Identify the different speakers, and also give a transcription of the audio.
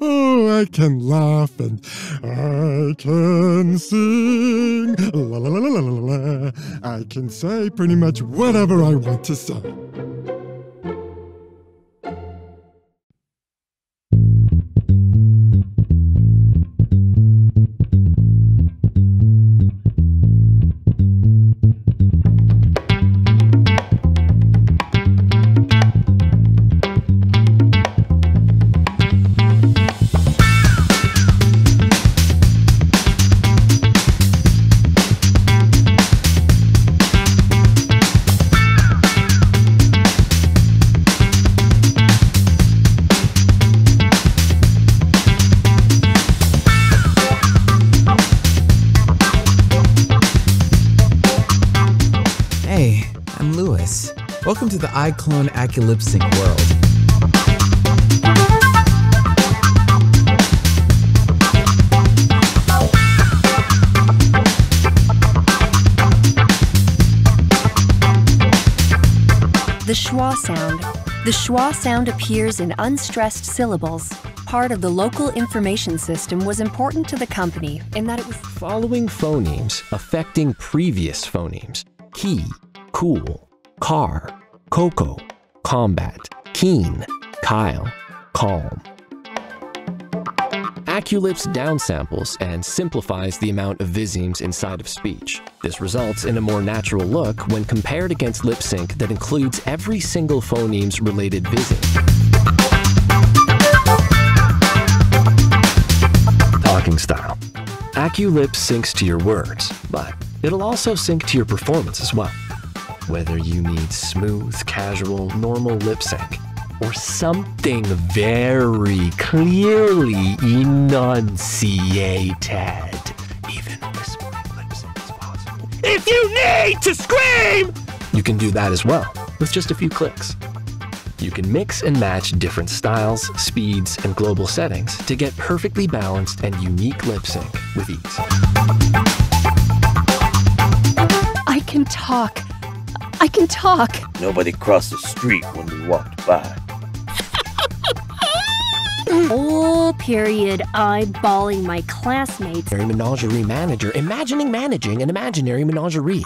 Speaker 1: oh, I can laugh and I can sing. La, la, la, la, la, la. I can say pretty much whatever I want to say.
Speaker 2: Welcome to the iClone Aculipsync world.
Speaker 3: The schwa sound. The schwa sound appears in unstressed syllables. Part of the local information system was important to the company in that it was
Speaker 4: Following phonemes affecting previous phonemes key, cool, car, cocoa, combat, keen, Kyle, calm. AccuLips downsamples and simplifies the amount of visemes inside of speech. This results in a more natural look when compared against lip sync that includes every single phoneme's related viseme. Talking style. AccuLips syncs to your words, but it'll also sync to your performance as well. Whether you need smooth, casual, normal lip sync, or something very clearly enunciated, even whispering lip sync is possible. If you need to scream, you can do that as well with just a few clicks. You can mix and match different styles, speeds, and global settings to get perfectly balanced and unique lip sync with ease.
Speaker 3: I can talk. I can talk.
Speaker 5: Nobody crossed the street when we walked by.
Speaker 3: Whole period eyeballing my classmates.
Speaker 4: Menagerie manager imagining managing an imaginary menagerie.